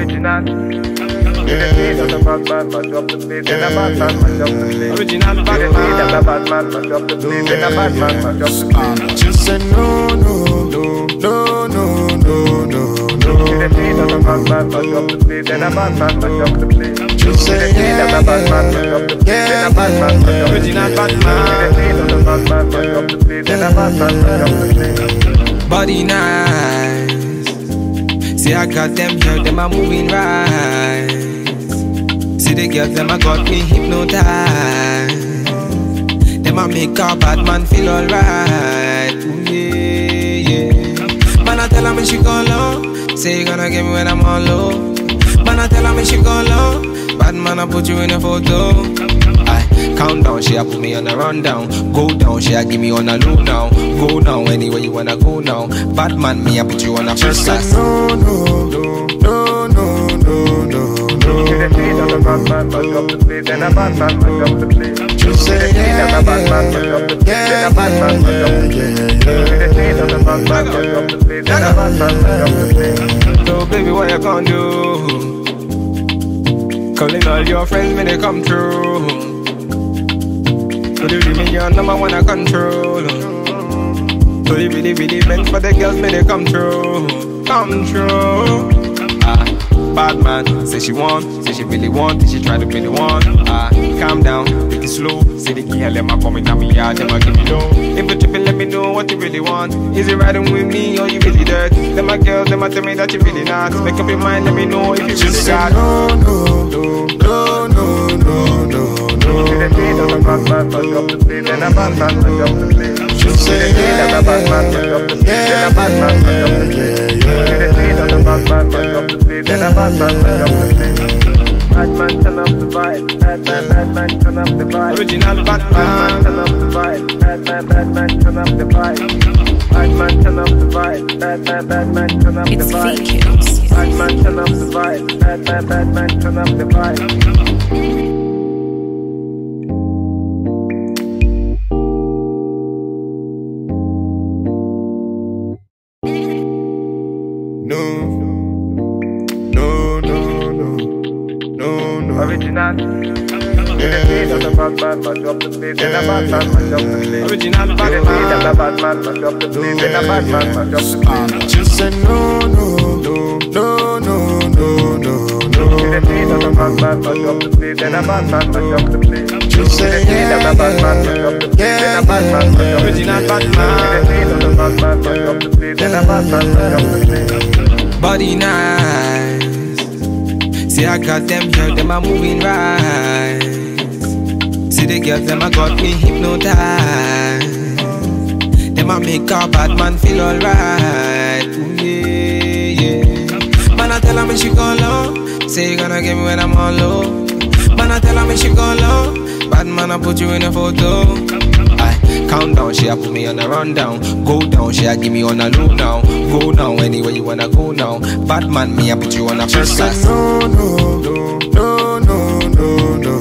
Original. Yeah. Just say no, no, no, no, no, no, no. Just say yeah, bad man. The bad See, I got them here, them are moving right. See, the girls, them a got me hypnotized. Them a make a bad man feel alright. Ooh, yeah, yeah. Man, I tell her me she go low. Say you gonna get me when I'm all low. Man, I tell her me she go low. Bad man, I put you in a photo. I count down, she a put me on a rundown. Go down, she a give me on a low now. Go down anywhere you wanna go now. Bad man, me I put you on a Just first class. no, no, no, no, no, no, no, no. The bad man, mash up the place. The bad man, mash up the place. Just say yeah, The bad man, mash up the place. yeah, The bad man, mash yeah, yeah, bad man, mash up the place. The bad man, mash up. So baby, what you gonna do? Calling all your friends when they come through. So you really your number one I control. So you really, really meant for the girls when they come through. Come through. Ah, bad man, say she want, say she really want, she try to be the one. Ah, calm down, take it slow. Say the girl, them a coming at me yard, them a give me low. If you tripping, let me know what you really want. Is it riding with me or you really dirt? Them a girls, them a tell me that you really not. Make up your mind, let me know if you really Just got. no, no, no, no, no, no, no, no. The bad man, mash up the place. The bad man, mash up the place. Just say yeah, The bad man, mash up the place. yeah, The bad man, mash up the place. yeah, yeah. The bad man, mash up the place. The bad man, mash up the place. Bad man, turn up the vibe. Bad man, turn up the vibe. Original bad Bad man, man. turn up the vibe. Bad man, turn up the vibe. Bad turn up the vibe. Bad man, turn up the It's vibe. Fikils. Turn up the vibe. Bad man, bad man, turn up the vibe. Mash up the place. The bad man, mash up the place. Original bad The man. bad man, mash up the place. The bad man, mash up the place. Just say no, no, no, no, no, no, no, no. The bad man, mash up the place. The bad man, mash up the place. Just say yeah, The bad man, mash up the yeah, The bad man, mash up the place. Original bad man. The bad man, mash up the place. The bad man, mash up the place. Body nice. See, I got them here, them are moving right. See, the girls, them a got me hypnotized. Them a make a bad man feel alright. Ooh, yeah, yeah. Man, I tell her me she go low. Say you gonna get me when I'm all low. Man, I tell her me she go low. Bad man, I put you in a photo. I count down, she a put me on a rundown. Go down, she a give me on a low now. Go down anywhere you wanna go now. Bad man, me I put you on a first class. no, no, no, no, no, no, no,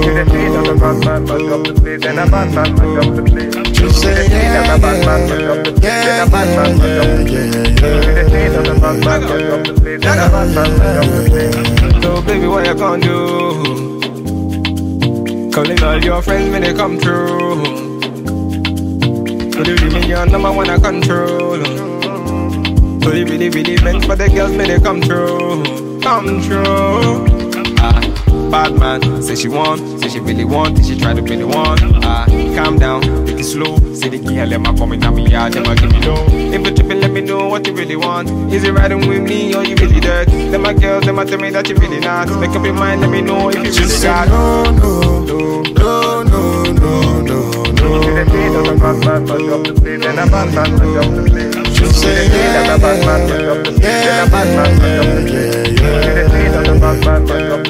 no. The bad man, mash up the place. The bad man, mash up the place. Just say yeah, The bad man, mash up the place. yeah, The bad man, mash up the yeah, place. yeah, yeah. The bad man, mash up the place. The bad man, mash up the place. So baby, what you gonna do? Calling all your friends when they come through. So you really your number one I control. So you really, really meant for the girls when they come through. Come through. Say she want, say she really want, say she try to be the one. Ah, calm down, take it slow. Say the girl, them a coming at me yard, them a give me low. If you tripping, let me know what you really want. Is it riding with me or you really dirt? Them a girls, them a tell me that you really not. Make up your mind, let me know if you really Just got. no, no, no, no, no, no, no, no. The bad man, mash up the place. The bad man, mash up the place. Just say yeah, The bad man, mash up the place. yeah, The bad man, mash up the place. yeah,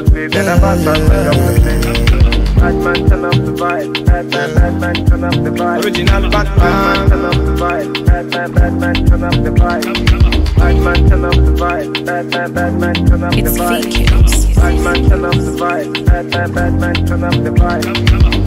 yeah. The bad man, mash up the place. The bad man, mash up the place. Bad man, turn up the vibe. Bad man, bad man, turn up the vibe. Original bad Bad man, man. turn up the vibe. Bad man, bad man, turn up the vibe. Bad man, turn up the vibe. Bad man, bad man, turn up the It's vibe. Fikils. Bad man, turn up the vibe. Bad man, bad man, turn up the vibe.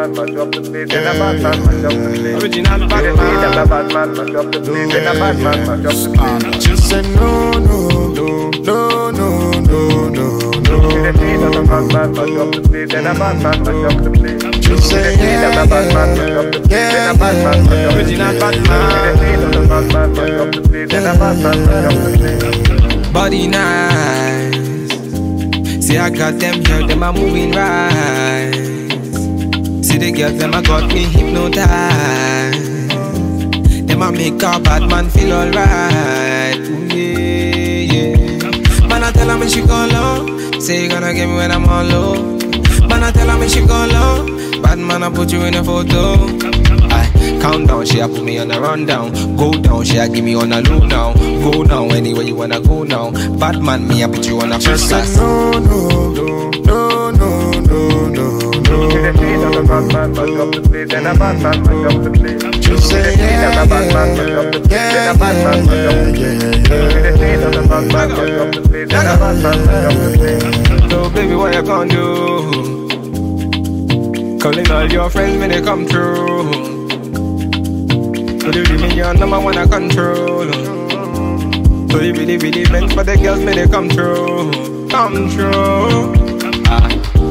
Man, mash up the place. Then a bad man, mash up the place. Original bad Not man. a bad man, mash up the place. Then a bad man, mash up the place. Just say no, no, no, no, no, no, no, no. A bad man, mash up the place. Then a bad man, mash up the place. Just say yeah, Not a bad man, mash up the place. Then a bad man, mash up the place. Original bad man. Not a bad man, mash up the place. Then a bad man, mash up the place. Body nice. See, I got them girls, them are moving right. See the girls, them a got me hypnotized. Them a make a bad man feel alright. Ooh, yeah, yeah. Man, I tell her me she go low. Say you gonna get me when I'm all low. Man, I tell her me she go low. Bad man, I put you in a photo. I count down, she a put me on a rundown. Go down, she a give me on a low now. Go now, anywhere you wanna go now. Bad man, me I put you on a first class. no, no, no, no, no, up the place. Then a bad man, mash up the place. Then a bad man, the place. So baby, what you gonna do? Calling all your friends when they come through. So you give me your number one I control. So you really, really meant for the girls when they come through. Come through.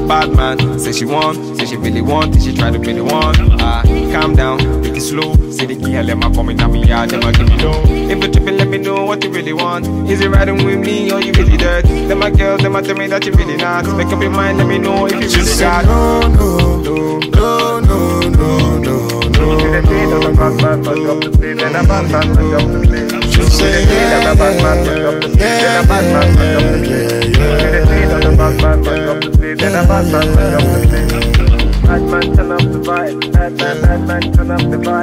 Bad man, say she want, say she really want, say she try to be the one. Ah, calm down, take it slow. Say the girl, let me come in on me yard, them a give me low. If you tripping, let me know what you really want. Is it riding with me or you really dirt? Them my girls, them a tell me that you really not. Make up your mind, let me know if you really Just say got. no, no, no, no, no, no, no, no. Not a bad man, mash up the place. Then a bad man, mash up the place.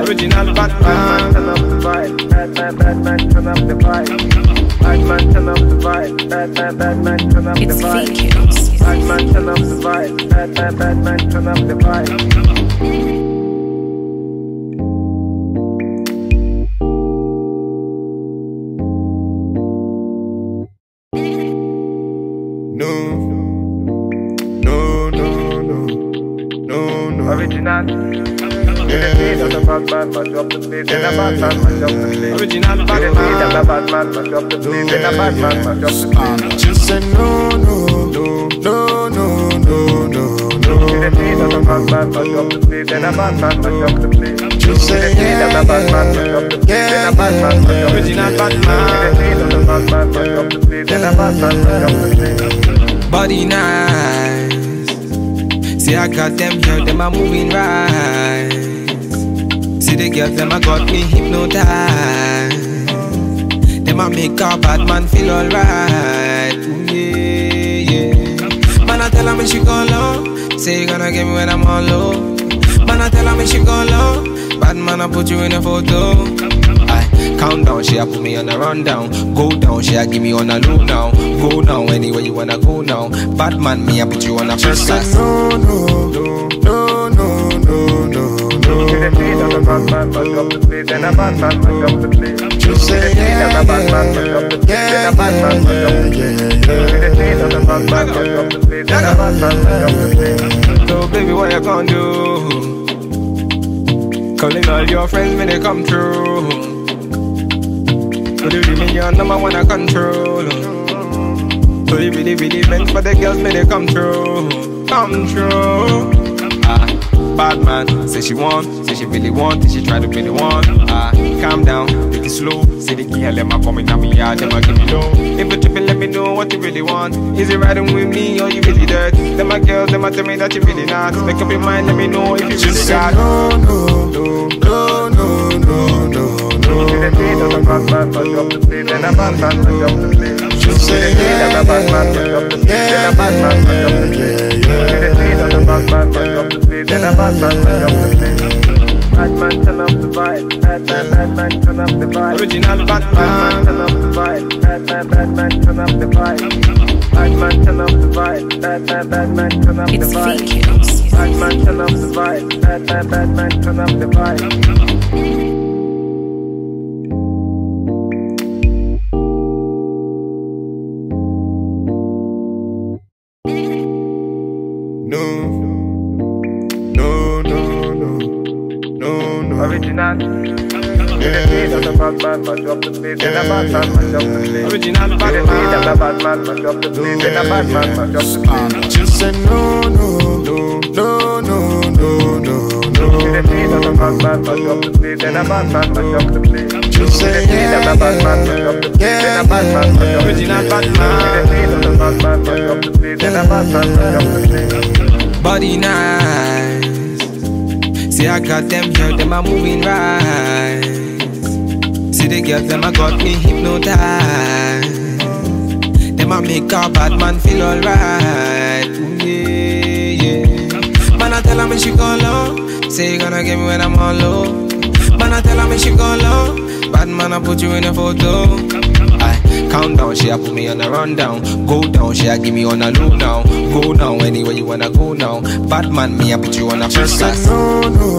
Original bad Bad man, man. turn up the vibe. Bad man, bad man, turn up the vibe. Bad man, turn up the vibe. Bad man, bad man, turn up the vibe. fake kills. Bad man, turn up the vibe. Bad man, bad man, turn up the vibe. No, no, no, no, no, no. Original. Yeah. Not a bad man, mash up the place. Then a bad man, mash up the place. Original bad Not man. a bad man, mash up the place. Then a bad man, mash up the place. Just say no, no, no, no, no, no, no, no. Not a bad man, mash up the place. Then a bad man, mash up the place. Just say yeah, Not a bad man, mash up the place. Then a bad man, mash up the place. Original bad man. Not a bad man, mash up the place. Then a bad man, mash up the place. Body nice. See, I got them girls, them are moving right. See the girls, them a got me hypnotized. Them a make a bad man feel alright. Yeah, yeah. Man, I tell her me she go low. Say you gonna get me when I'm all low. Man, I tell her me she go low. Bad man, I put you in a photo. I count down, she a put me on a rundown. Go down, she a give me on a low now. Go now, anywhere you wanna go now. Bad man, me I put you on a Just first say class. no, no, no, no, no, no, no, no. Not a bad man, mash up the place. Then a bad man, mash up the place. Just say yeah, Not a bad man, mash up the place. Then a bad man, mash up the place. yeah, yeah. Not a bad man, mash up the place. Then a bad man, mash up the place. So baby, what you gonna do? Calling all your friends when they come through. So give me your number one I control. So you really, really meant for the girls when they come through. Come through. Ah, bad man, say she want, say she really want, say she try to be the one. Ah, calm down, take it slow. Say the girl, let me come in on me yard, them a give me low. If you tripping, let me know what you really want. Is it riding with me or you really dirt? Them my girls, them a tell me that you really not. Make up your mind, let me know if you really Just say got. no, no, no, no, no, no, no, no. Not a bad man, mash up the place. Then a bad man, mash up the place. Just say Not yeah, a bad man, mash up the place. Then a bad man, mash up the place. yeah, yeah. Not a bad man, mash up the place. Then a bad man, mash up the place. Bad man, turn turn up the vibe. Original bad Bad man, man. turn up the vibe. Bad man, turn up the vibe. Bad turn up the vibe. Bad man, turn up the It's fake vibe. kills. Turn up the vibe. Bad man, bad man, turn up the vibe. Up the place. Then a bad man, mash up the place. Just say yeah, The bad man, mash up the place. Then a bad man, mash up the place. Original bad man. Bad man, mash up the place. Then a bad man, mash up the place. Body nice. See, I got them girls, them are moving right. See the girls, them a got me hypnotized. Them a make a bad man feel alright. Yeah, yeah. Man, I tell her me she go low. Say you gonna get me when I'm on low. Man, I tell her me she go low. Bad man, I put you in a photo. I count down, she a put me on a rundown. Go down, she a give me on a low now. Go now, anywhere you wanna go now. Bad man, me I put you on a Just first say class. no, no,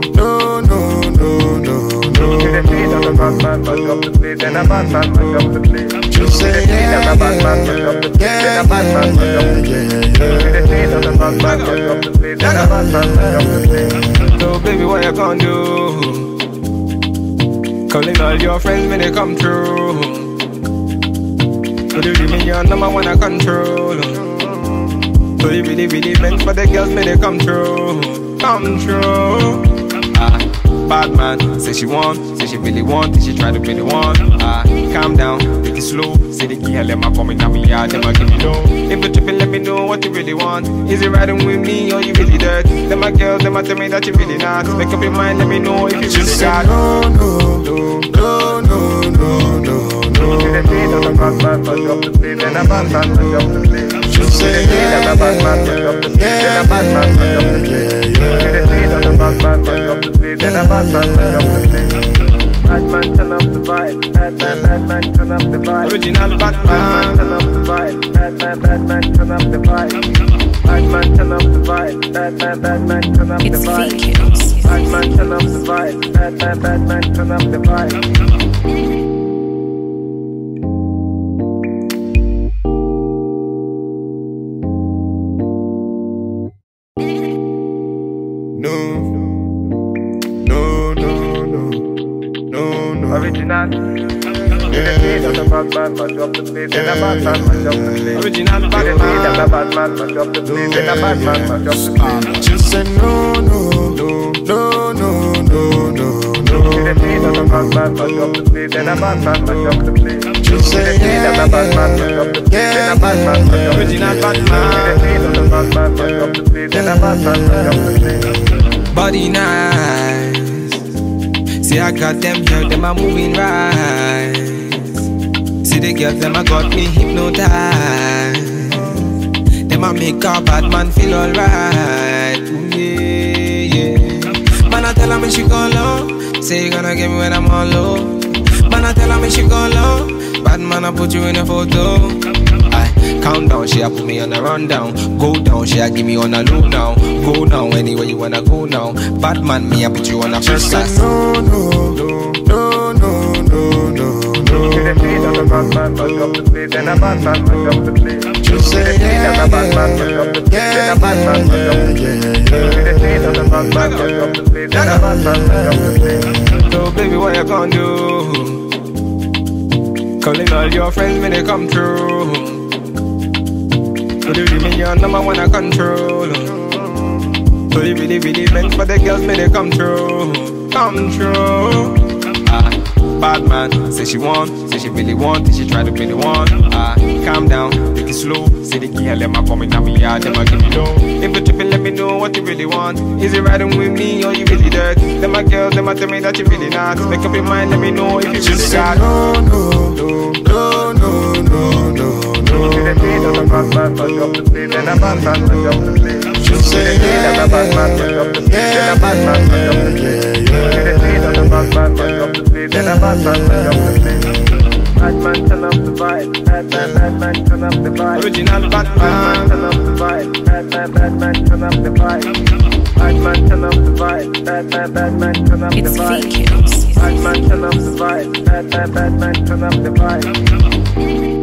no, no, no, no, no. The bad man, mash up the place. Then a bad man, mash up the place. Just say yeah, The bad man, mash up the place. yeah, Then a bad man, mash up the yeah, place. yeah, yeah. The bad man, mash up the place. Then a bad man, mash up the place. So baby, what you gonna do? Calling all your friends when they come through. So give me your number one I control. So you really, really meant for the girls when they come through. Come through. Ah, bad man, say she want, say she really want, say she try to be the one. Ah, calm down, take it slow. Say the girl, them a coming at me yard, them a give me low. If you tripping, let me know what you really want. Is it riding with me or you really dirt? Them a girls, them a tell me that you really not. Make up your mind, let me know if you really got. no, no, no, no, no, no, no, no. The bad man, mash up the place. Then a bad man, mash up the place. Just say yeah, The bad man, mash up the place. Then a bad man, mash up the place. yeah, The bad man, mash up the place. Then a bad man, mash up the place. Bad man, turn up the vibe. Bad man, bad man, turn up the vibe. Original Bad man, turn up the vibe. Bad man, bad man, turn up the vibe. Bad man, turn up the vibe. Bad man, bad man, turn up the It's vibe. fake kills. Bad man, turn up the vibe. Bad man, bad man, turn up the vibe. Man, mash up the place. Then a bad man, mash up the place. Original The Batman. bad man, mash up the place. Then a bad man, mash up the place. Just say no, no, no, no, no, no, no, The no. bad man, mash up the place. Then a bad man, mash up the place. Just say yeah, The bad man, mash up the place. Then a bad man, mash up the place. Original bad man, mash up the place. Then a bad man, mash up the place. Body nice. See, I got them girls, them a moving right. See the girls, them a got me hypnotized. Them a make a bad man feel alright. Ooh, yeah, yeah. Man, I tell her me she go low. Say you gonna get me when I'm on low. Man, I tell her me she go low. Bad man, I put you in a photo. I count down, she a put me on a rundown. Go down, she a give me on a loop now. Go down anywhere you wanna go now. Bad man, me I put you on a first class. no, no, no, bad man, mash up the place. Then a bad man, mash up the place. Just say yeah, The bad man, mash up the place. Then a bad man, mash up the place. yeah, yeah. The bad man, mash up the place. Then a bad man, mash up the place. So baby, what you gonna do? Calling all your friends when they come through. So you give me your number one I control. So you really, really meant for the girls when they come through. Come through. Ah, bad man, say she want, say she really want, say she try to be the one. Ah, calm down, take it slow. Say the girl, them a coming at me yard, them a give me low. If you tripping, let me know what you really want. Is it riding with me or you really dirt? Them a girls, them a tell me that you really not. Make up your mind, let me know if you really Just say got. no, no, no, no, no, no, no, no. The bad man, mash up the place. Then a bad man, mash up the place. Just say yeah, The bad man, mash up the place. Then a bad man, mash up the place. yeah, yeah. The bad man, mash up the place. Then a bad man, mash up the place. Bad man, turn up the vibe. Bad man, bad man, turn up the vibe. Original Bad man, turn up the vibe. Bad man, bad man, turn up the vibe. Bad man, turn up the vibe. Bad man, bad man, turn up the It's fake vibe. Bad man, turn up the vibe. Bad man, bad man, turn up the vibe.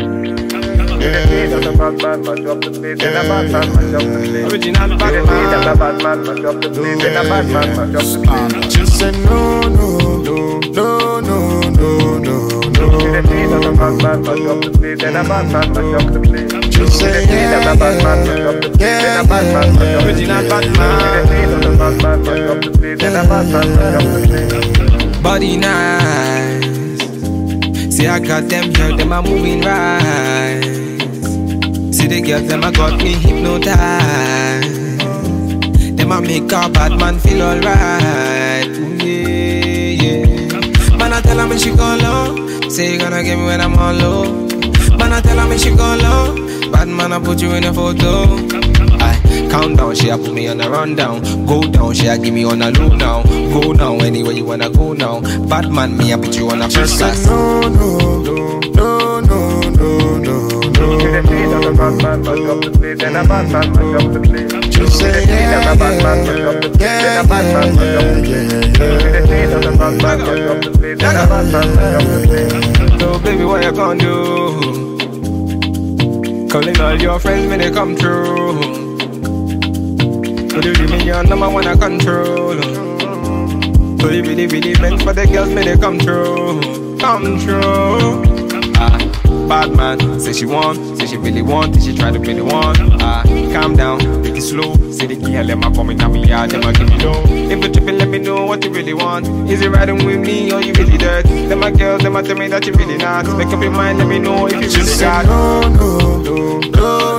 Original. The beat of the bad man, mash up the beat. And a bad man, mash up the beat. Original The bad beat of the man. bad man, mash up the beat. And a bad man, mash up the beat. Just say no, no, no, no, no, no, no, The no. beat of the bad man, mash up the beat. And a bad man, mash up the beat. Just The say beat of the bad man, mash up the beat. And a bad man, mash up the beat. Original bad The man. beat of the bad man, mash up the beat. And a bad man, mash up the beat. Body nice. See, I got them girls, them are moving right. See the girls, them a got me hypnotized. Them a make a bad man feel alright. Ooh, yeah, yeah. Man, I tell her me she go low. Say you gonna get me when I'm on low. Man, I tell her me she go low. Bad man, I put you in a photo. I count down, she a put me on a rundown. Go down, she a give me on a low now. Go now, anywhere you wanna go now. Bad man, me a put you on a first Just say class. no, no, no, no, no, no, no, The no. beat of the bad man, mash up the beat. And a bad man, mash up the beat. Just say The beat of yeah, the bad man, mash up the beat. yeah, And a bad man, mash up the beat. yeah, yeah, The beat of the bad man, mash up the beat. And a bad man, mash up the beat. So baby, what you gonna do? Calling all your friends when they come through. So me your number one I control. So you really, really meant for the girls when they come through. Come through. Ah, bad man, say she want, say she really want, say she try to really want. Ah, calm down, take it slow. Say the girl, them a coming at me yard, them a give me low. If you tripping, let me know what you really want. Is it riding with me or you really dirt? Them a girls, them a tell me that you really not. Make up your mind, let me know if you really got. no, no, no, no,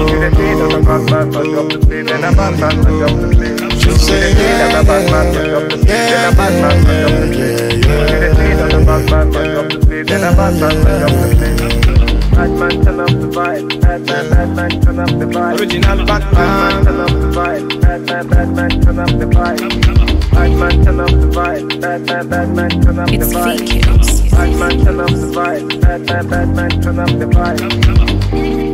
no. The beat of the bad man, mash up the beat. And a bad man, mash up the beat. Just The beat of the bad man, mash up the beat. And a bad man, mash up the beat. yeah, yeah. The beat of the bad man, mash up the beat. And a bad man, mash up the beat. Bad man, turn up the vibe. Bad man, bad man, turn up the vibe. Original bad Bad man, man. turn up the vibe. Bad man, bad man, turn up the vibe. Bad man, turn up the vibe. Bad man, bad man, turn up the It's vibe. fake. Bad man, turn up the vibe. Bad man, bad man, turn up the vibe.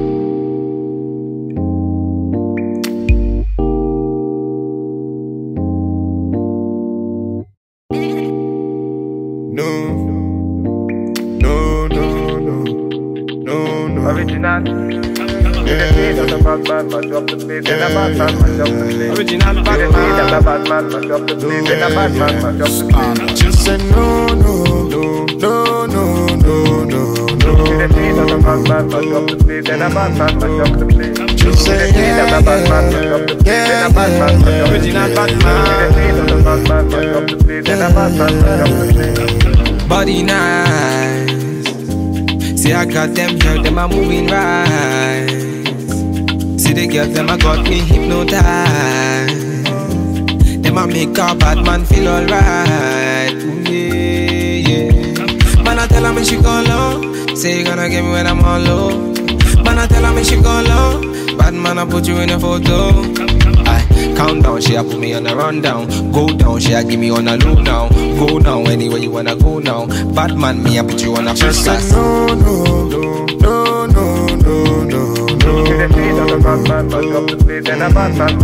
Man, mash the beat. And a bad man, mash up the beat. Original The bad beat of the bad man, mash up the beat. And a bad man, mash up the beat. Just say no, no, no, no, no, no, no, The no. beat of the bad man, mash up the beat. And a bad man, mash up the beat. Just say beat of the bad man, mash up the beat. And a bad man, mash up the beat. Original bad man. beat of the bad man, mash up the beat. And a bad man, mash up the beat. Body nice. See, I got them girls, them a moving right. The girls, them a got me hypnotized. Them a make a bad man feel alright. Ooh, yeah, yeah. Man, I tell her me she go low. Say you gonna get me when I'm on low. Man, I tell her me she go low. Bad man, I put you in a photo. I count down, she a put me on a rundown. Go down, she a give me on a low now. Go now, anywhere you wanna go now. Bad man, me a put you on a first class. no, no, man,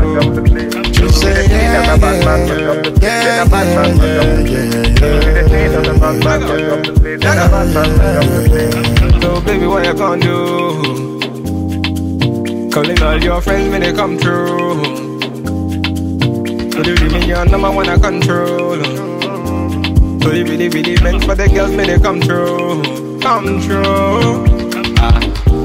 mash up the. And a bad man, mash up the beat. So baby, what you gonna do? Calling all your friends when they come through. So you give me your number one I control. So you really, really meant for the girls when they come through. Come through. Ah,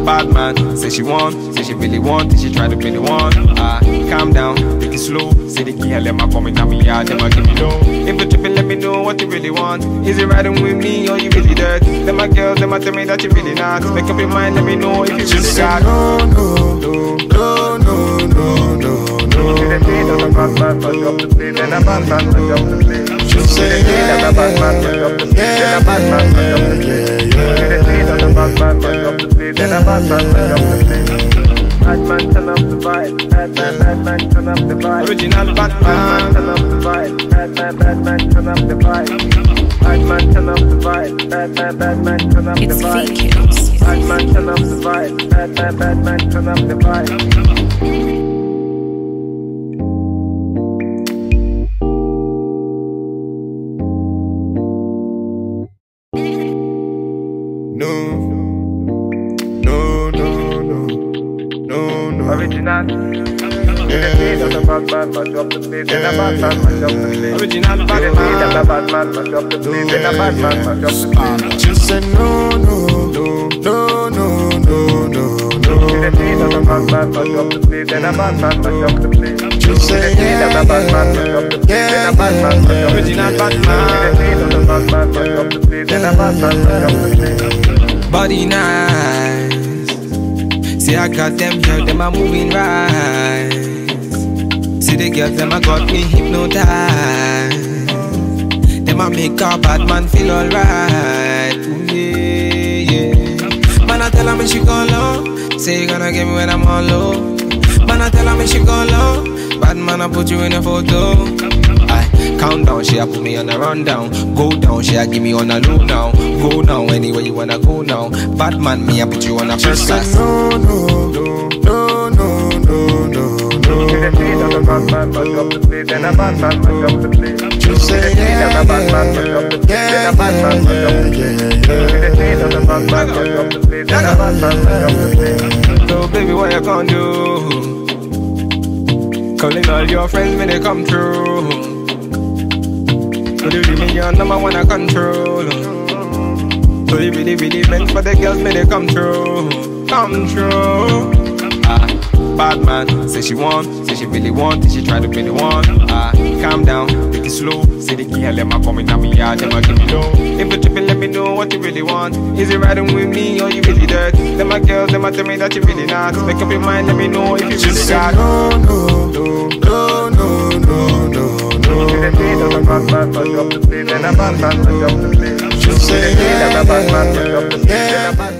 bad man, say she want, say she really want, say she try to be the one. Ah, calm down, take it slow. Say the girl, them a coming at me yard, them a give me low. If you tripping, let me know what you really want. Is it riding with me or you really dirt? Them a girls, them a tell me that you really not. Make up your mind, let me know if you really Just got. no, no, no, no, no, no, no, The beat of the bad man, mash up the beat. And a bad man, mash up the beat. Just The beat of the bad man, mash up the beat. And a bad man, mash up the beat. yeah, yeah. The beat of the bad man, mash up the beat. And a bad man, mash up the beat. Bad man, turn up the vibe. Bad man, bad man, turn up the vibe. Original bad Bad man, man. turn up the vibe. Bad man, bad man, turn up the vibe. Bad man, turn up the vibe. Bad man, bad man, turn up the It's fake vibe. Bad man, turn up the vibe. Bad man, bad man, turn up the vibe. Man. The beat of the bad man, mash up the beat. Then a bad man, mash up the beat. Original bad beat of man. bad man, mash up the beat. Then a bad man, mash up the beat. She said no, no, no, no, no, no, no, The no. beat of the bad man, mash up. Then a bad man, mash up the beat. She The said beat of the bad man, mash up the beat. Then a bad man, mash up the beat. Original bad The man. beat of the bad man, mash up the beat. Then a bad man, mash up the beat. Body nice. See, I got them girls, them are moving right. See the girls, them a got me hypnotized. Them a make a bad man feel alright. Ooh, yeah, yeah. Man, I tell her me she go low. Say you gonna give me when I'm on low. Man, I tell her me she go low. Bad man, I put you in a photo. I count down, she a put me on a rundown. Go down, she a give me on a low now. Go now, anywhere you wanna go now. Bad man, me a put you on a She first said class. no, no, no, no, no, no, no, no. The beat of the bad man, mash up the beat. Then a bad man, mash up the beat. She said The beat yeah, of the bad man, mash up the beat. Then yeah, a bad man, mash up the beat. yeah, yeah, The beat of the bad man, mash up the beat. Then a bad man, mash up the beat. So baby, what you gonna do? Calling all your friends when they come through. So me your number one I control. So you really, really meant for the girls when they come through. Come through. Ah, bad man, say she want, say she really want, say she try to be the one. Ah, calm down, take it slow. Say the girl, them a coming at me yard, them a give me low. If you tripping, let me know what you really want. Is it riding with me or you really dirt? Them a girls, them a tell me that you really not. Make up your mind, let me know if you really got. no, no, no, no, no, no, The beat of the bad man, mash up the beat. Then a bad man, mash up the beat. She beat of the bad man, mash up the beat. Then a yeah, bad.